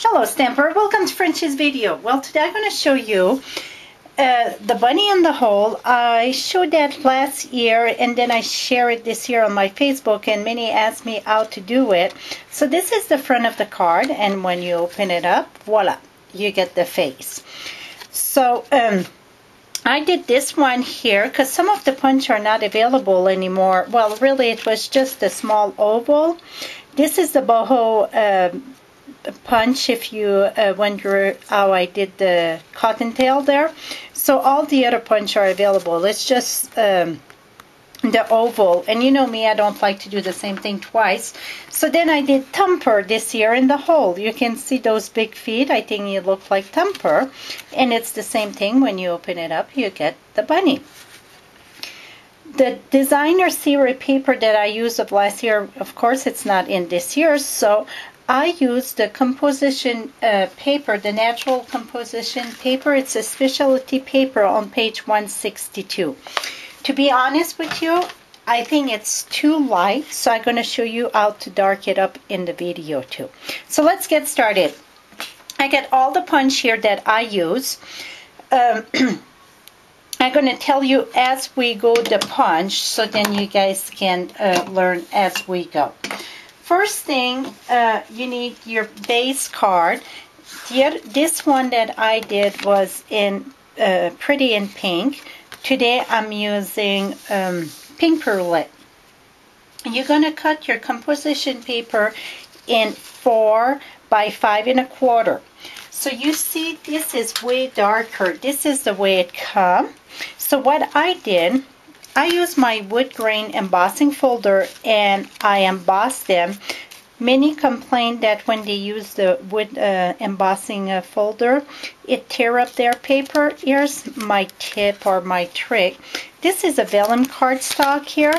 Hello Stamper, welcome to Frenchie's video. Well today I'm going to show you uh, the bunny in the hole. I showed that last year and then I share it this year on my Facebook and many asked me how to do it. So this is the front of the card and when you open it up, voila, you get the face. So um, I did this one here because some of the punch are not available anymore. Well, really, it was just a small oval. This is the boho uh, punch if you uh, wonder how I did the cottontail there. So all the other punch are available. It's just um, the oval. And you know me, I don't like to do the same thing twice. So then I did Thumper this year in the hole. You can see those big feet. I think it look like Thumper. And it's the same thing. When you open it up, you get the bunny. The designer series paper that I used of last year, of course, it's not in this year So I use the composition uh, paper, the natural composition paper. It's a specialty paper on page 162. To be honest with you, I think it's too light, so I'm going to show you how to dark it up in the video too. So let's get started. I get all the punch here that I use. Um, I'm going to tell you as we go the punch, so then you guys can uh, learn as we go. First thing, uh, you need your base card. The, this one that I did was in uh, pretty in pink. Today I'm using um, Pink Pirouette. You're going to cut your composition paper in four by five and a quarter. So you see this is way darker. This is the way it come. So what I did, I use my wood grain embossing folder and I emboss them. Many complain that when they use the wood uh, embossing uh, folder, it tear up their paper. Here's my tip or my trick. This is a vellum cardstock here.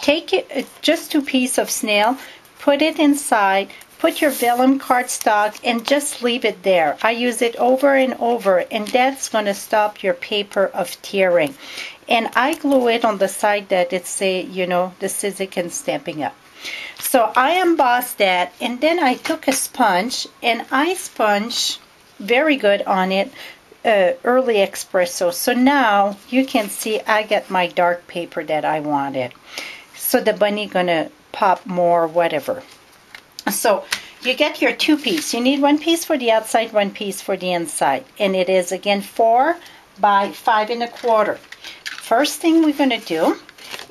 Take it, uh, just two pieces of snail, put it inside, put your vellum cardstock and just leave it there. I use it over and over and that's going to stop your paper of tearing and I glue it on the side that it say, you know, the Sizzix Stampin' Up. So I embossed that and then I took a sponge and I sponge very good on it uh, early espresso. So now you can see I get my dark paper that I wanted. So the bunny gonna pop more whatever. So you get your two piece. You need one piece for the outside, one piece for the inside. And it is again four by five and a quarter. First thing we're going to do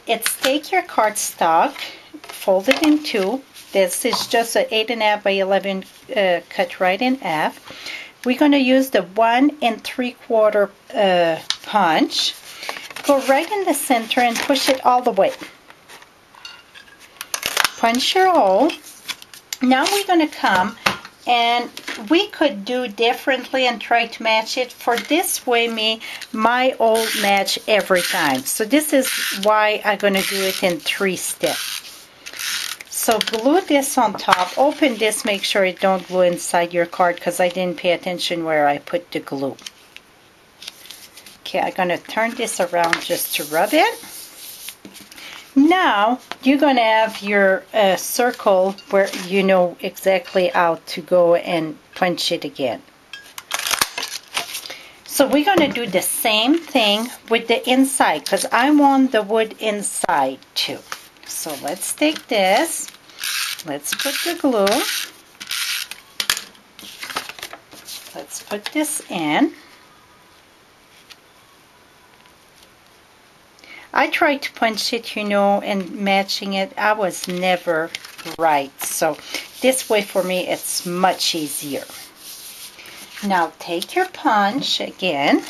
is take your cardstock, fold it in two. This is just an 8 and a half by 11 uh, cut right in half. We're going to use the 1 and 3 quarter uh, punch. Go right in the center and push it all the way. Punch your hole. Now we're going to come and we could do differently and try to match it. For this way me my old match every time. So this is why I'm going to do it in three steps. So glue this on top. Open this make sure it don't glue inside your card because I didn't pay attention where I put the glue. Okay I'm going to turn this around just to rub it now you're going to have your uh, circle where you know exactly how to go and punch it again. So we're going to do the same thing with the inside because I want the wood inside too. So let's take this, let's put the glue, let's put this in. I tried to punch it, you know, and matching it. I was never right. So this way for me, it's much easier. Now take your punch again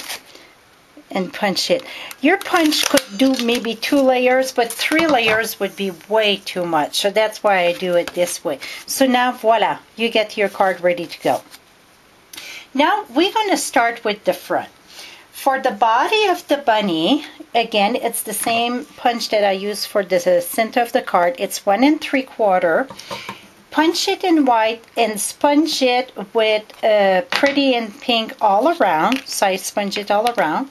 and punch it. Your punch could do maybe two layers, but three layers would be way too much. So that's why I do it this way. So now voila, you get your card ready to go. Now we're going to start with the front. For the body of the bunny, again, it's the same punch that I use for the center of the card. It's one and three quarter. Punch it in white and sponge it with uh, pretty and pink all around. So I sponge it all around.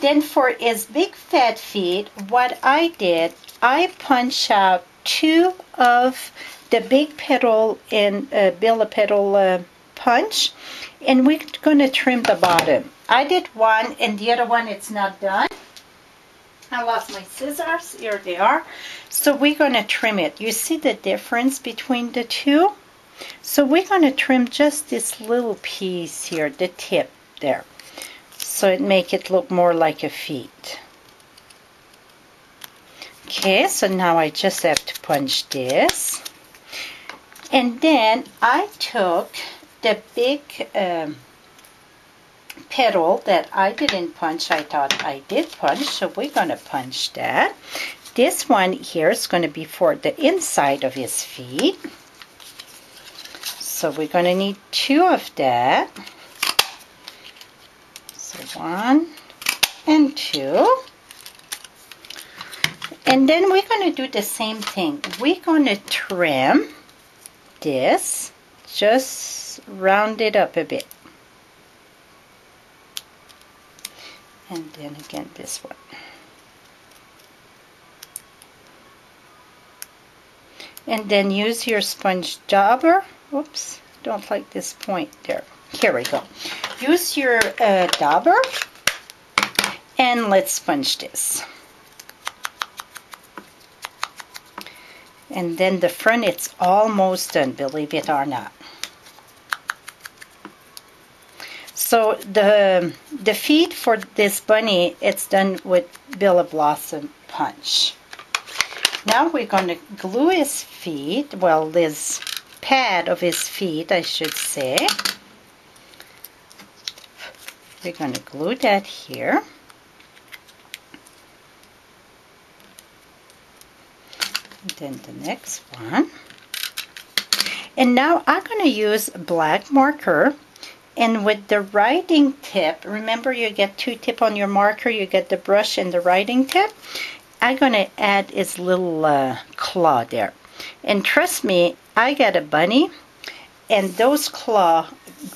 Then for his big fat feet, what I did, I punch out two of the big petal and uh, billet petal uh, punch and we're going to trim the bottom. I did one and the other one it's not done. I lost my scissors. Here they are. So we're going to trim it. You see the difference between the two? So we're going to trim just this little piece here, the tip there. So it make it look more like a feet. Okay, so now I just have to punch this. And then I took the big um, petal that I didn't punch, I thought I did punch, so we're going to punch that. This one here is going to be for the inside of his feet. So we're going to need two of that. So one and two. And then we're going to do the same thing. We're going to trim this, just round it up a bit. And then again this one. And then use your sponge dauber. Oops, don't like this point there. Here we go. Use your uh, dauber and let's sponge this. And then the front, it's almost done, believe it or not. So the the feet for this bunny, it's done with Billet Blossom Punch. Now we're going to glue his feet, well, this pad of his feet, I should say. We're going to glue that here. then the next one. And now I'm going to use black marker and with the writing tip, remember you get two tip on your marker, you get the brush and the writing tip. I'm going to add his little uh, claw there. And trust me, I got a bunny and those claws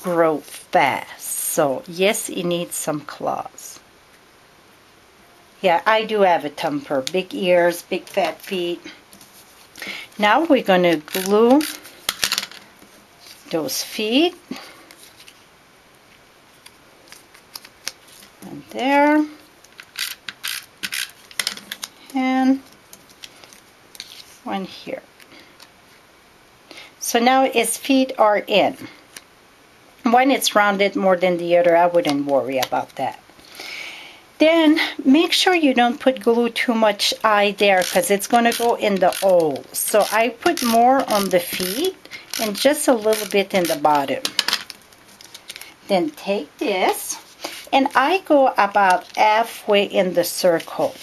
grow fast. So yes, it needs some claws. Yeah, I do have a temper. Big ears, big fat feet. Now we're going to glue those feet. And there. And one here. So now its feet are in. When it's rounded more than the other, I wouldn't worry about that. Then make sure you don't put glue too much eye there because it's going to go in the hole. So I put more on the feet and just a little bit in the bottom. Then take this and I go about halfway in the circle.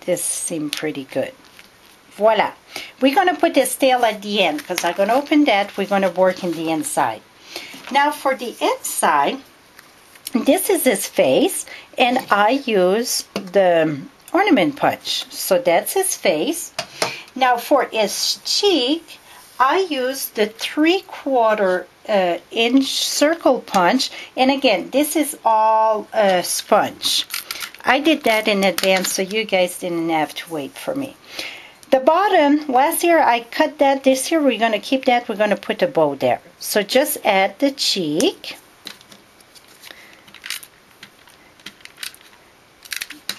This seemed pretty good. Voila. We're going to put this tail at the end because I'm going to open that. We're going to work in the inside. Now for the inside, this is his face and I use the ornament punch so that's his face now for his cheek I use the three quarter uh, inch circle punch. And again this is all uh, sponge. I did that in advance so you guys didn't have to wait for me. The bottom last year I cut that. This year we're going to keep that. We're going to put a bow there. So just add the cheek.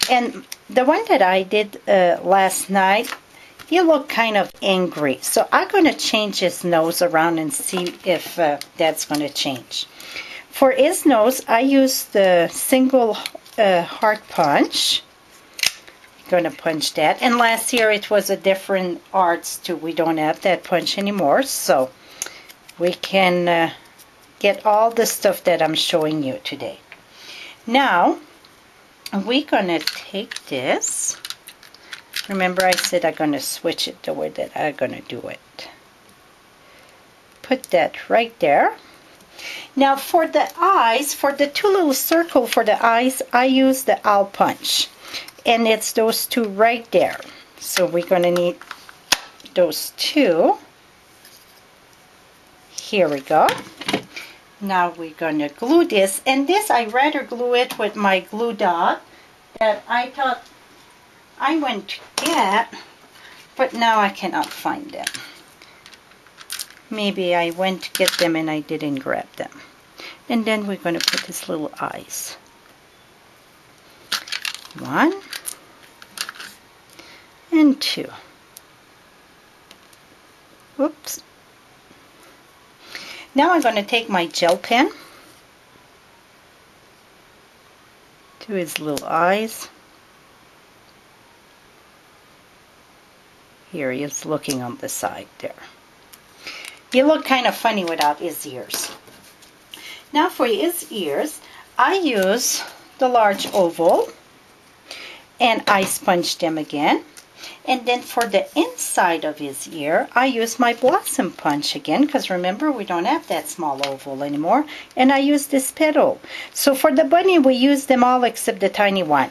And the one that I did uh, last night, he look kind of angry. So I'm going to change his nose around and see if uh, that's going to change. For his nose, I use the single uh, heart punch. Going to punch that. And last year it was a different arts too. We don't have that punch anymore. So we can uh, get all the stuff that I'm showing you today. Now, we're gonna take this remember I said I'm gonna switch it the way that I'm gonna do it. Put that right there. Now for the eyes for the two little circle for the eyes I use the owl punch. And it's those two right there. So we're gonna need those two. Here we go. Now we're going to glue this. And this, I rather glue it with my glue dot that I thought I went to get but now I cannot find them. Maybe I went to get them and I didn't grab them. And then we're going to put his little eyes. One and two. Oops. Now I'm going to take my gel pen to his little eyes. Here he is looking on the side there. He looked kind of funny without his ears. Now for his ears, I use the large oval and I sponge them again. And then for the inside of his ear, I use my Blossom Punch again, because remember, we don't have that small oval anymore. And I use this petal. So for the bunny, we use them all except the tiny one.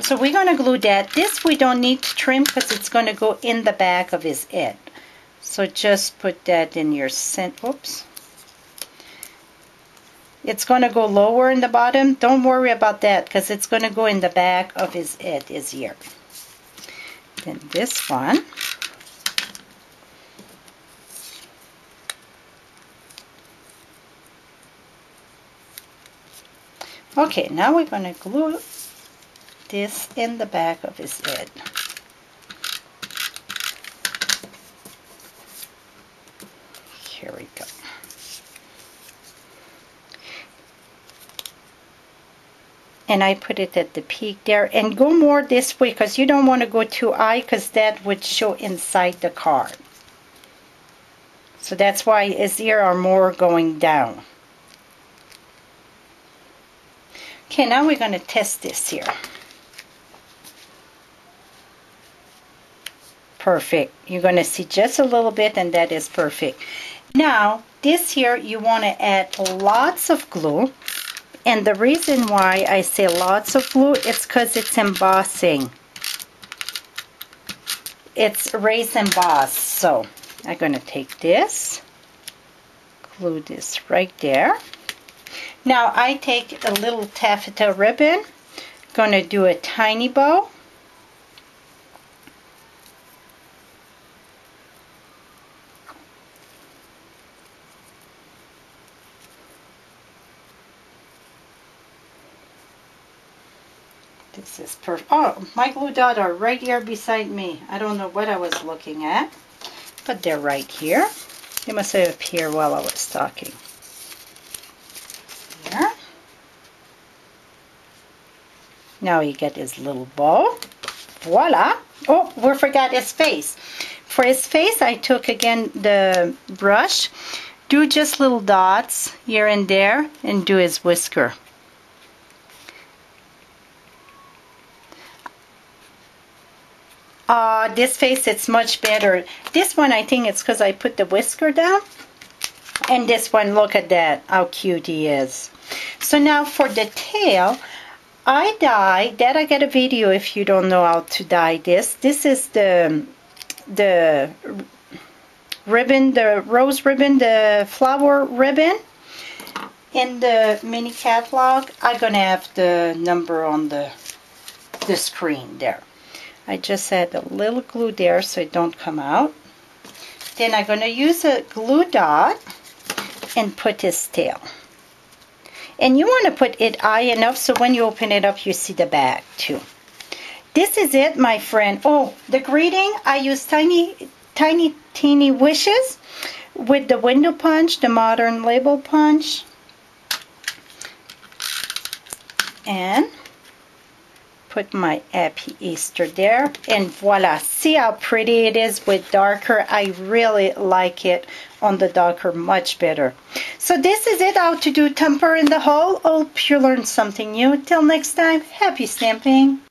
So we're going to glue that. This we don't need to trim because it's going to go in the back of his head. So just put that in your cent. Oops. It's going to go lower in the bottom. Don't worry about that because it's going to go in the back of his head, his ear. Then this one. Okay, now we're going to glue this in the back of his head. Here we go. and I put it at the peak there and go more this way because you don't want to go too high because that would show inside the card. So that's why his ear are more going down. Okay, now we're going to test this here. Perfect. You're going to see just a little bit and that is perfect. Now, this here, you want to add lots of glue. And the reason why I say lots of glue, it's because it's embossing. It's raised embossed. So, I'm going to take this, glue this right there. Now, I take a little taffeta ribbon, going to do a tiny bow This is perfect. Oh, my glue dot are right here beside me. I don't know what I was looking at, but they're right here. They must have appeared while I was talking. Here. Now you get his little bow. Voila. Oh, we forgot his face. For his face, I took again the brush, do just little dots here and there, and do his whisker. Uh, this face, it's much better. This one, I think it's because I put the whisker down. And this one, look at that, how cute he is. So now for the tail, I dye, that I get a video if you don't know how to dye this. This is the, the ribbon, the rose ribbon, the flower ribbon. In the mini catalog, I'm going to have the number on the, the screen there. I just add a little glue there so it don't come out. Then I'm going to use a glue dot and put his tail. And you want to put it high enough so when you open it up you see the back too. This is it my friend. Oh, the greeting, I use tiny, tiny, teeny wishes with the window punch, the modern label punch. And put my Happy Easter there. And voila see how pretty it is with darker? I really like it on the darker much better. So this is it how to do Thumper in the hole. Hope you learned something new. Till next time happy stamping